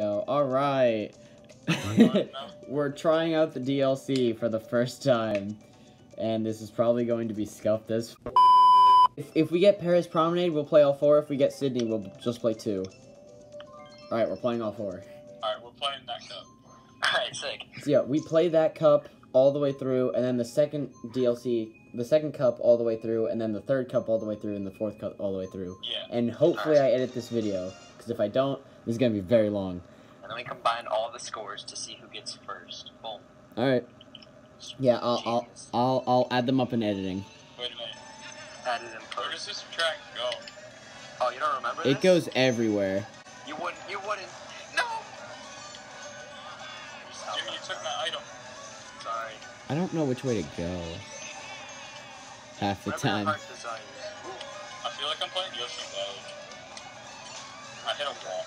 Yo, alright. We're trying out the DLC for the first time. And this is probably going to be scuffed as f- if, if we get Paris Promenade, we'll play all four. If we get Sydney, we'll just play two. Alright, we're playing all four. Alright, we're playing that cup. Alright, sick. So yeah, we play that cup all the way through, and then the second DLC, the second cup all the way through, and then the third cup all the way through, and the fourth cup all the way through. Yeah. And hopefully I edit this video, because if I don't, this is gonna be very long. And then we combine all the scores to see who gets first. Boom. Alright. Yeah, I'll, I'll, I'll, I'll add them up in editing. Wait a minute. Added in Where does this track go? Oh, you don't remember It this? goes everywhere. You wouldn't. You wouldn't. No. Jimmy, you took my item. Sorry. I don't know which way to go. Half the Remember your time. heart desires. I feel like I'm playing Yoshi Mode. I hit a wall.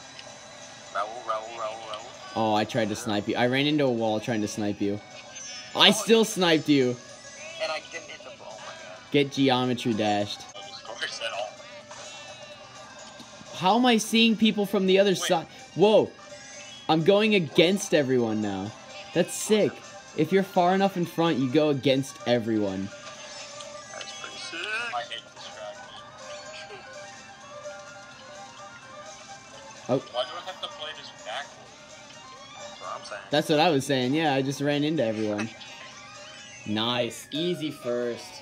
Raoul, Raoul, Raoul. Oh, I tried to snipe you. I ran into a wall trying to snipe you. I still sniped you. And I didn't hit the ball. Oh my god. Get geometry dashed. No scores at all. How am I seeing people from the other side? Whoa. I'm going against everyone now. That's sick. If you're far enough in front, you go against everyone. That's pretty sick. I hate this track. Oh. I'm saying. That's what I was saying. Yeah, I just ran into everyone. Nice. Easy first.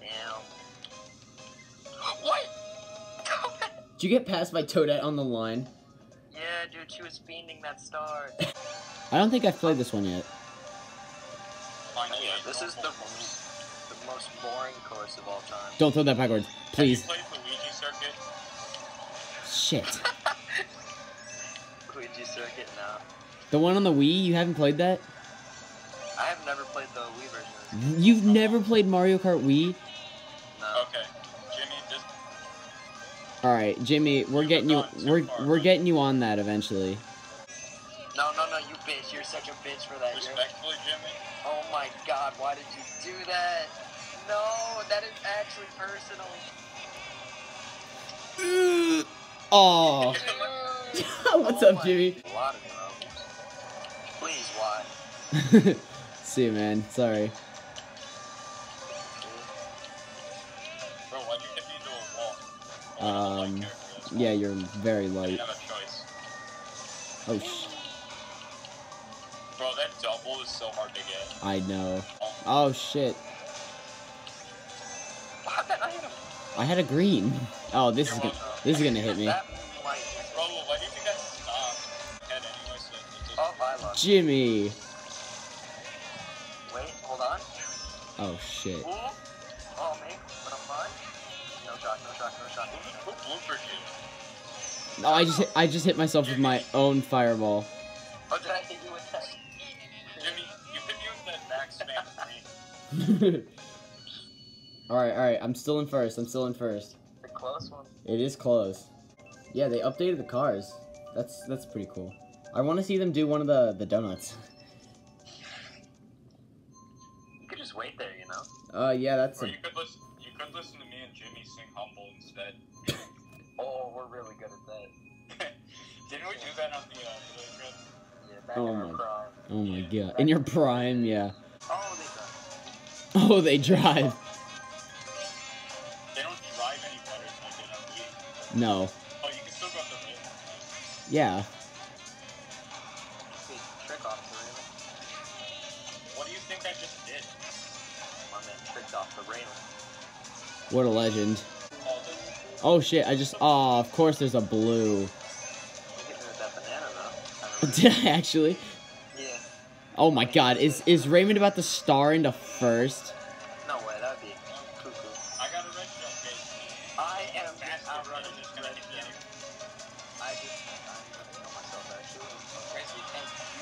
Damn. What? Did you get passed by Toadette on the line? yeah, dude, she was fiending that star. I don't think I've played this one yet. Finally, yeah, this is the most, the most boring course of all time. Don't throw that backwards. Please. Have you played Luigi Circuit? Shit. Luigi Circuit now. The one on the Wii, you haven't played that? I have never played the Wii version. You've never played Mario Kart Wii? No. Okay. Jimmy, this All right, Jimmy, we're You've getting you we're far, we're man. getting you on that eventually. No, no, no, you bitch. You're such a bitch for that. You're... respectfully, Jimmy. Oh my god, why did you do that? No, that is actually personal. Oh. What's Oh up, my- Jimmy? Please, why? See you, man. Sorry. Bro, why'd you hit me into a wall? Like Um, character. Yeah, you're very I light. didn't have a choice. Oh, sh- Bro, that double is so hard to get. I know. Oh, Oh shit. I? I had a green. Oh, this is gonna this is gonna hit me. Jimmy. Wait, hold on. Oh shit. Ooh. Oh, me, but I'm fine. No shot, no shot, no shot. Who, who bloopered you? I just hit, I just hit myself with my own fireball. Oh, did I hit you with that? Jimmy, you hit me with that back spam all right, all right. I'm still in first. I'm still in first. The close one. It is close. Yeah, they updated the cars. That's that's pretty cool. I want to see them do one of the the donuts. You could just wait there, you know. Uh, yeah, that's Or a, you could listen. You could listen to me and Jimmy sing "Humble" instead. Oh, we're really good at that. Didn't we do that on the uh, relay trip? Yeah, back Oh in our my- prime. oh my god. In your prime, yeah. Oh, they done. Oh, they drive. They don't drive any better than they did on Wii. No. Oh, you can still go up the rail. Yeah. Just did? My man tricked off the railing. What a legend. Oh, shit, I just oh, of course there's a blue. You hit me with that banana, though. I remember. Did I actually? yeah. Oh my god, is is Raymond about to star into first? No way, that'd be cuckoo. I got a red shell case. I am Faster outrunning runner this is red shell. I just, I'm gonna kill myself, actually. Crazy,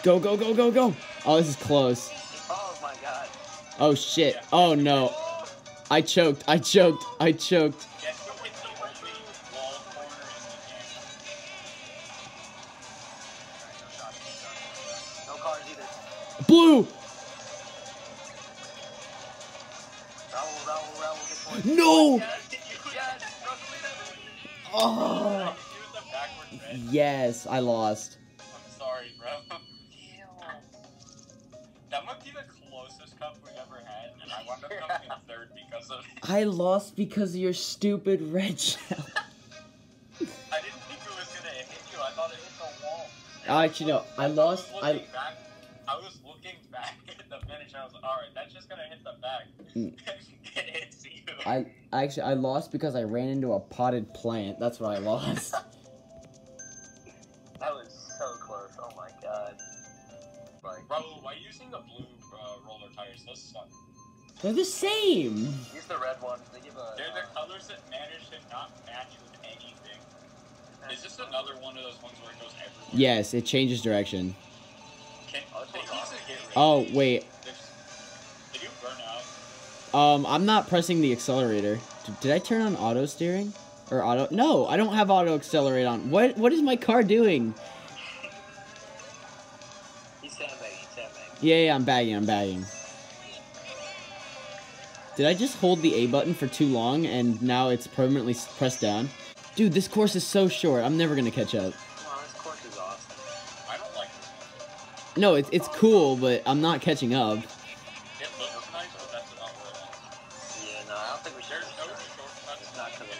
Go go go go go. Oh, this is close. Oh shit. Oh no. I choked. I choked. I choked. I lost because of your stupid red shell. I didn't think it was gonna hit you. I thought it hit the wall. Actually, no. I lost. was I back. I was looking back at the finish. I was like, all right, that's just gonna hit the back. Mm. it hits you. I actually I lost because I ran into a potted plant. That's what I lost. That was so close. Oh my god. Like, Bro, why are you using the blue uh, roller tires? Those suck. They're the same. use the red ones. They give a. They're the colors that manage to not match with anything. Is this another one of those ones where it goes everywhere? Yes, it changes direction. Can, Oh, it's they on. need to get Oh wait. Did you burn out? Um, I'm not pressing the accelerator. D- Did I turn on auto steering? Or auto? No, I don't have auto accelerate on. What? What is my car doing? He's sandbagging. He's sandbagging. Yeah, yeah, I'm bagging. I'm bagging. Did I just hold the A button for too long and now it's permanently pressed down? Dude, this course is so short. I'm never gonna catch up. Wow, this course is awesome. I don't like this. No, it's it's cool, but I'm not catching up. It looks nice, but that's not where. Yeah, no, I don't think we should. There's no shortcuts. It's not coming.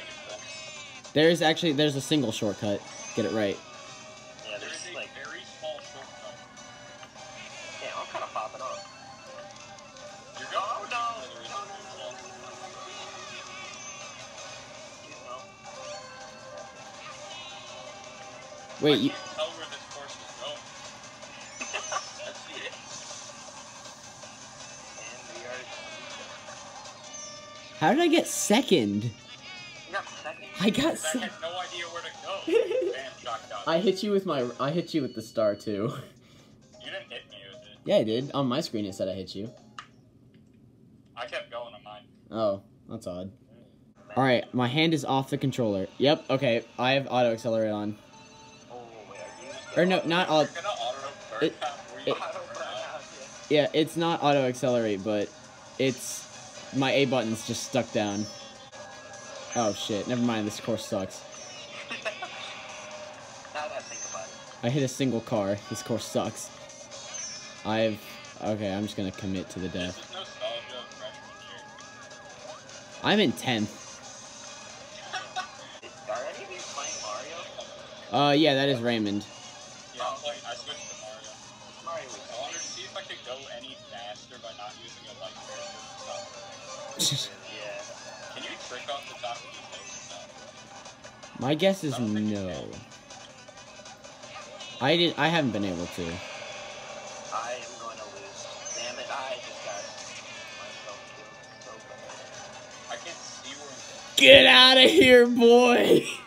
There's actually there's a single shortcut. Get it right. We are. how did I get second? You got second. I got I second. had no idea where to go. Bam. I hit you with my I hit you with the star too. You didn't hit me with it. Yeah, I did. On my screen it said I hit you. I kept going on mine. Oh, that's odd. All right, my hand is off the controller. Yep. Okay, I have auto accelerate on. Or no, not You're auto. gonna auto burn It- out. Were you it- I gonna don't burn burn out? out yet. Yeah, it's not auto accelerate, but it's my A button's just stuck down. Oh shit! Never mind. This course sucks. I think about it. I hit a single car. This course sucks. I've okay. I'm just gonna commit to the death. is nostalgia of freshman year. I'm in tenth. Are any of you playing Mario? Uh, yeah, that is Raymond. Yeah, I'm playing, I switched to Mario. Mario I wanted to see if I could go any faster by not using a light. Yeah. Can you trick off the top of these? My guess is I don't think you no. I did. I haven't been able to. I am going to lose. Damn it, I just got myself killed so bad. I can't see where I'm Get out of here, boy!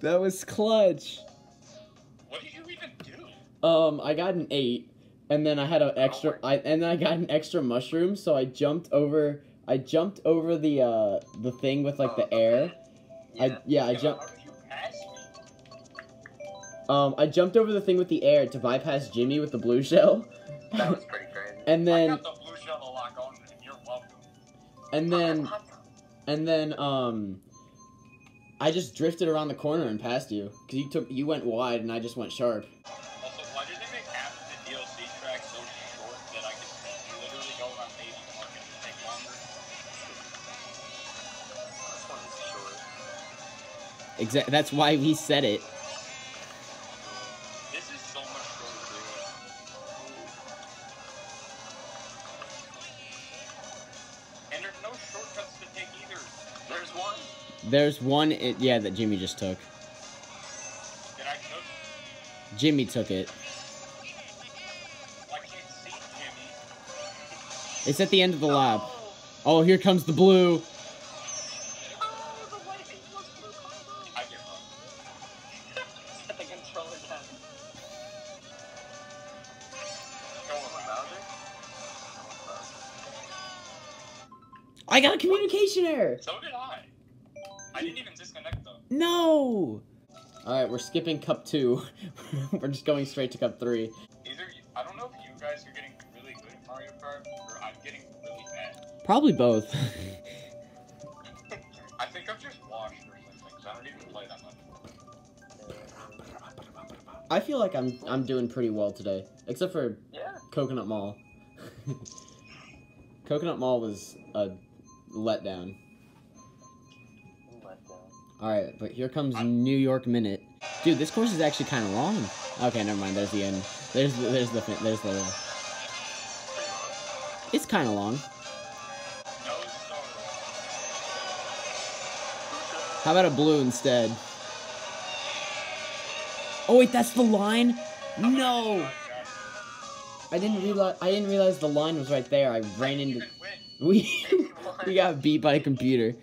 that was clutch. What did you even do? Um, I got an eight, and then I had an extra. I and then I got an extra mushroom, so I jumped over. I jumped over the uh the thing with like Oh, the air. Yeah. I yeah I jumped. How did you pass me? Um, I jumped over the thing with the air to bypass Jimmy with the blue shell, that was pretty crazy. and I then got the blue shell to lock on, and you're welcome. and then and then um. I just drifted around the corner and passed you because you took you went wide and I just went sharp. Also, why did they make half of the DLC track so short that I could literally go around Baby Park and take longer? This one is short. Exactly. That's why we said it. There's one. It, yeah, that Jimmy just took. Did I took? Jimmy took it. I can't see Jimmy. It's at the end of the lab. Oh, Oh, here comes the blue. oh, the white blue. I give up. The controller down. Go on, Bowser? I got a communication error. So did I. I didn't even disconnect though. No. All right, we're skipping cup two. we're just going straight to cup three. Either I don't know if you guys are getting really good at Mario Kart, or I'm getting really bad. Probably both. I think I've just washed or something. Cause I don't even play that much. I feel like I'm I'm doing pretty well today, except for yeah. Coconut Mall. Coconut Mall was a letdown. Down. All right, but here comes New York Minute. Dude, this course is actually kind of long. Okay, never mind. There's the end. There's the, there's the there's the. It's kind of long. How about a blue instead? Oh wait, that's the line. No, I didn't realize. I didn't realize the line was right there. I ran into. We we got beat by a computer.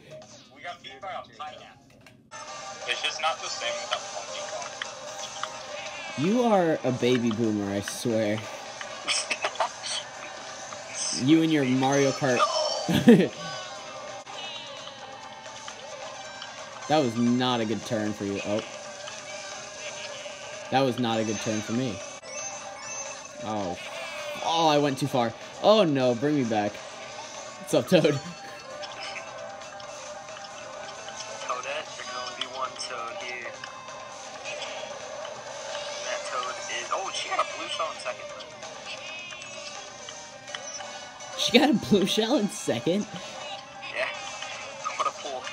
Not the same without Kong. You are a baby boomer, I swear. You and your Mario Kart. that was not a good turn for you. Oh. That was not a good turn for me. Oh. Oh, I went too far. Oh no, bring me back. What's up, Toad? Blue shell in second. Yeah. What a pull.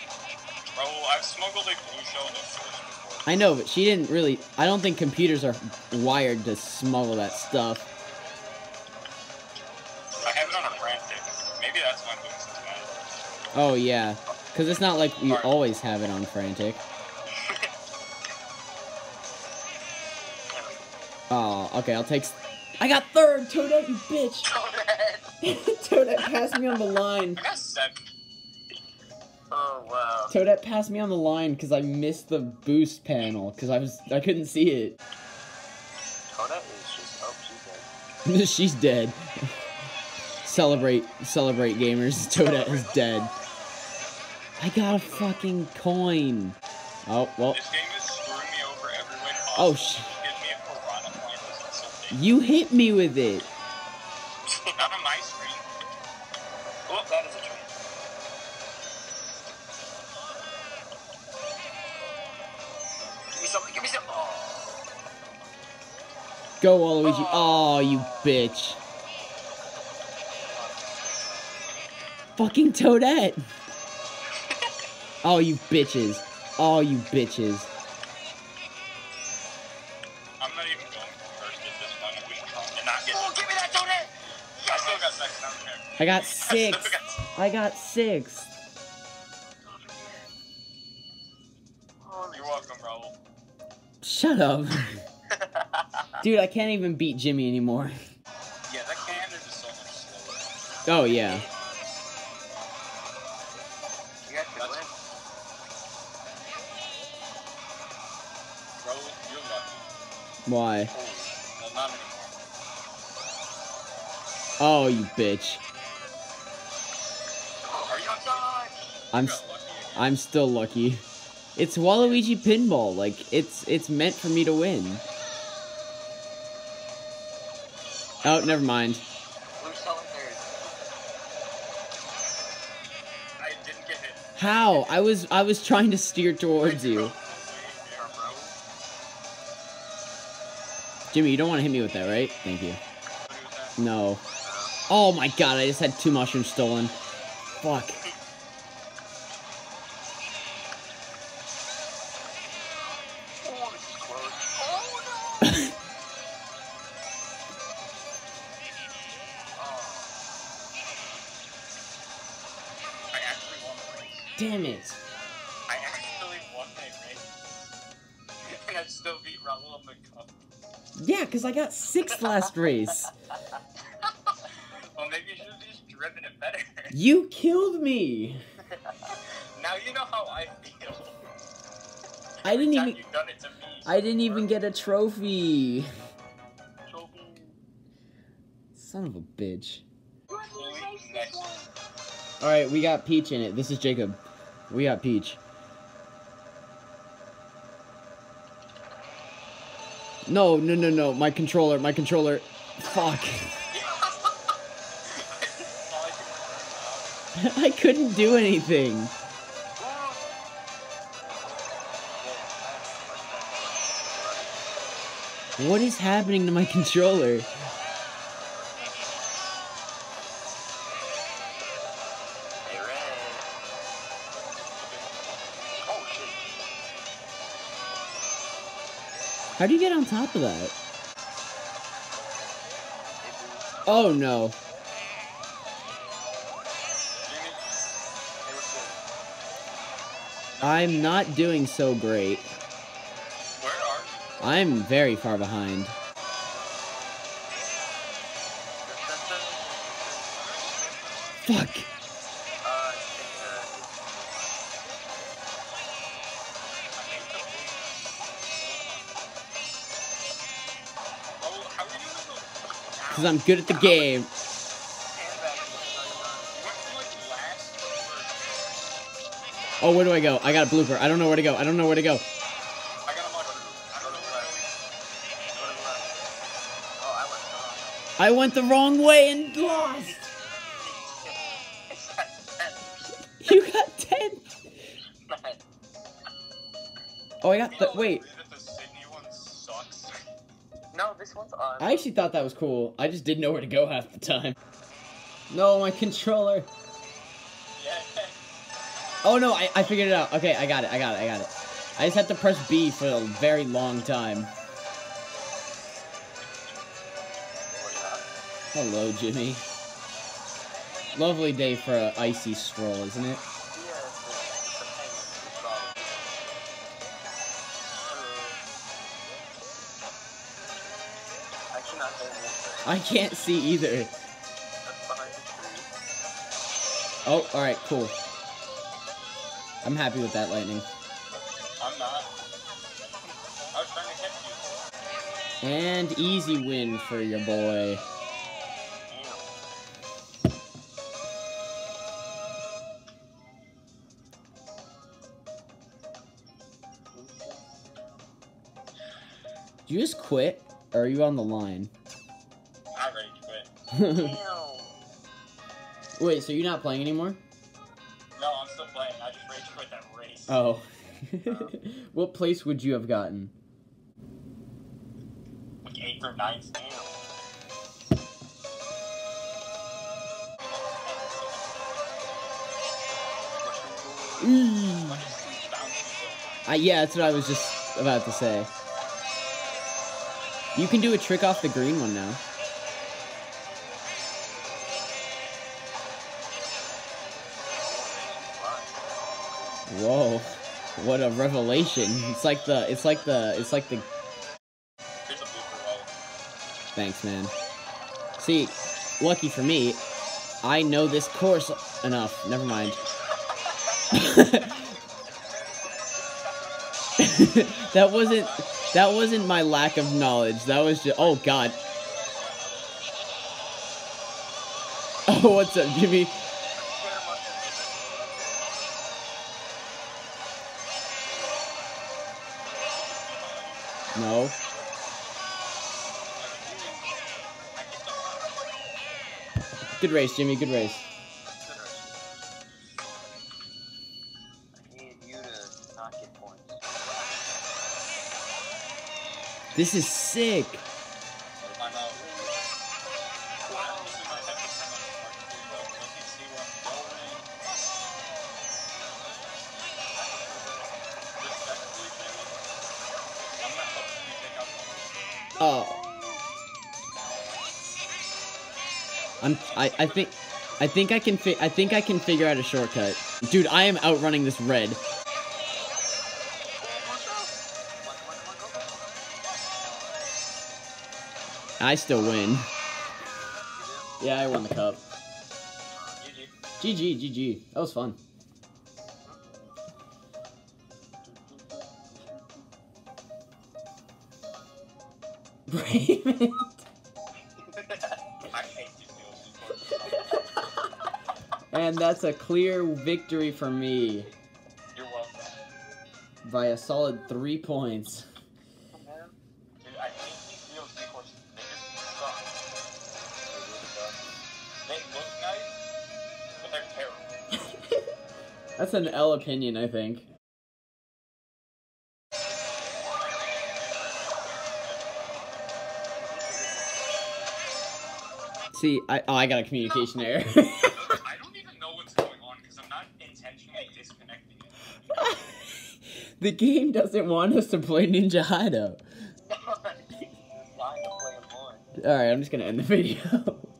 Bro, I've smuggled a blue shell in first before. I know, but she didn't really. I don't think computers are wired to smuggle that stuff. I have it on a frantic. Maybe that's why I'm doing so bad. Oh yeah, because it's not like we Alright. always have it on frantic. Oh, okay, I'll take. I got third, Toadette, you bitch. Toadette! Passed me on the line. Got seven. Oh, wow. Toadette passed me on the line because I missed the boost panel because I was I couldn't see it. Toadette is just. Oh, she's dead. She's dead. celebrate, celebrate, gamers. Toadette is dead. I got a fucking coin. Oh well. This game is screwing me over every way possible. Oh, sh- Give me a piranha plant. This is so big. You hit me with it. Oh, that is a train. Give me something, give me something. Oh. Go Waluigi. Oh, you bitch. Fucking Toadette. Oh, you bitches. Oh, you bitches. I'm not even going first at this point. I'm just trying to not get. Oh, give me that Toadette! I still got second. I don't care. I got six. I got six. Oh, You're welcome, Raul. Shut up. Dude, I can't even beat Jimmy anymore. Yeah, that just so much slower. Oh, yeah. You guys could win. Raul, you're lucky. Why? Oh, you bitch. I'm. I'm still lucky. It's Waluigi pinball. Like it's it's meant for me to win. Oh, never mind. How? I was I was trying to steer towards you. Jimmy, you don't want to hit me with that, right? Thank you. No. Oh my god, I just had two mushrooms stolen. Fuck. This is close. No! I actually won the race. Damn it. I actually won a race. and I still beat Raul in the cup. Yeah, cause I got sixth last race. it better. You killed me. now you know how I feel. I didn't even You've done it to me. I didn't even get a trophy. Trophy. Son of a bitch. All right, we got Peach in it. This is Jacob. We got Peach. No, no, no, no. My controller, my controller. Fuck. I couldn't do anything. What is happening to my controller? How do you get on top of that? Oh no. I'm not doing so great. where are you? I'm very far behind. Fuck. Uh, I think, how are you doing the- Because I'm good at the game. Oh, where do I go? I got a blooper. I don't know where to go. I don't know where to go. I got a mushroom. I don't know where I Go to the left. Oh, I went wrong. I went the wrong way and lost. You got 10. Oh, I got the. Wait. believe that the Sydney one sucks? no, this one's on. I actually thought that was cool. I just didn't know where to go half the time. No, my controller. Oh no, I, I figured it out. Okay, I got it. I got it. I got it. I just had to press B for a very long time. Hello, Jimmy. Lovely day for an icy stroll, isn't it? I can't see either. Oh, alright, cool. I'm happy with that lightning. I'm not. I was trying to catch you. And easy win for your boy. Did you just quit? Or are you on the line? I rage quit. Wait, so you're not playing anymore? That race. Oh. what place would you have gotten? Like eighth or ninth. Damn. Mm. What is these bouncy Uh, yeah, that's what I was just about to say. You can do a trick off the green one now. Whoa. What a revelation. It's like the it's like the it's like the thanks man. See, lucky for me, I know this course enough. Never mind. that wasn't that wasn't my lack of knowledge. That was just oh god. Oh, what's up, Jimmy? Good race, Jimmy. Good race. I need you to not get points. This is sick. I. I think. I think I can. I think I can figure out a shortcut. Dude, I am outrunning this red. I still win. Yeah, I won the cup. GG. GG, GG. That was fun. Raymond. And that's a clear victory for me. You're welcome. By a solid three points. That's an L opinion, I think. See, I oh, I got a communication error. the game doesn't want us to play Ninja Hideout. It's fine to play him more. All right, I'm just gonna end the video.